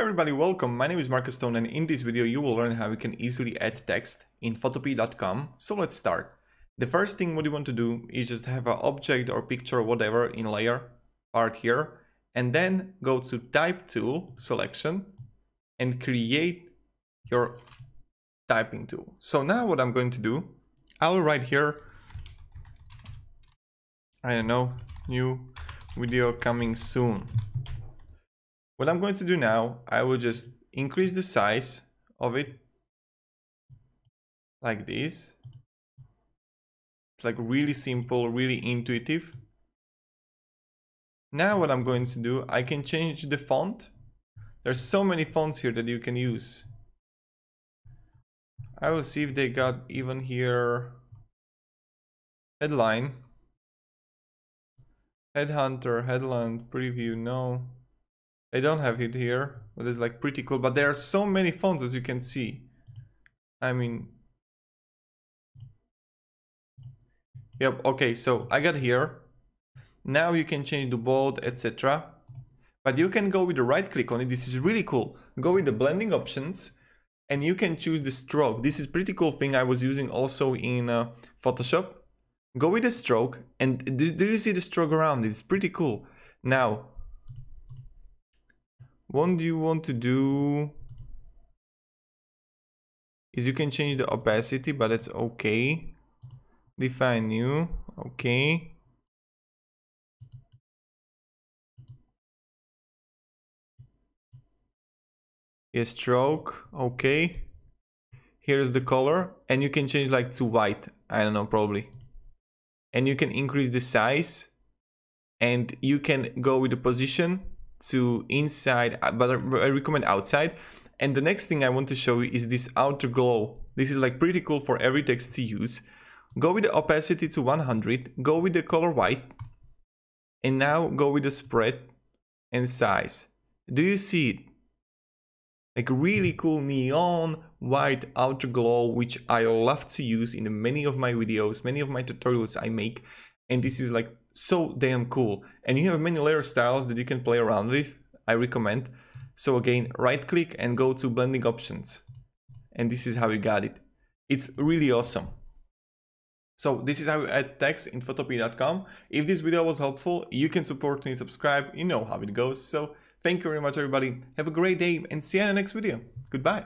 Everybody, welcome. My name is Marcus Stone and in this video you will learn how you can easily add text in photopea.com. So let's start. The first thing what you want to do is just have an object or picture or whatever in layer part here and then go to type tool selection and create your typing tool. So now what I'm going to do, I will write here, I don't know, new video coming soon. What I'm going to do now, I will just increase the size of it like this. It's like really simple, really intuitive. Now what I'm going to do, I can change the font. There's so many fonts here that you can use. I will see if they got even here headline, headhunter, headline, preview, no. They don't have it here, but it's like pretty cool. But there are so many fonts as you can see. I mean, yep. Okay, so I got here. Now you can change the bold, etc. But you can go with the right click on it. This is really cool. Go with the blending options and you can choose the stroke. This is pretty cool thing I was using also in uh, Photoshop. Go with the stroke and do, do you see the stroke around? It's pretty cool. Now, what do you want to do is you can change the opacity but it's okay. Define new. Okay. A stroke. Okay. Here's the color and you can change like to white. I don't know probably. And you can increase the size and you can go with the position to inside, uh, but I recommend outside. And the next thing I want to show you is this outer glow. This is like pretty cool for every text to use. Go with the opacity to 100, go with the color white, and now go with the spread and size. Do you see it? Like really cool neon white outer glow, which I love to use in many of my videos, many of my tutorials I make. And this is like so damn cool. And you have many layer styles that you can play around with, I recommend. So again, right click and go to blending options. And this is how you got it. It's really awesome. So this is how you add text in photopea.com. If this video was helpful, you can support me, subscribe, you know how it goes. So thank you very much everybody. Have a great day and see you in the next video. Goodbye.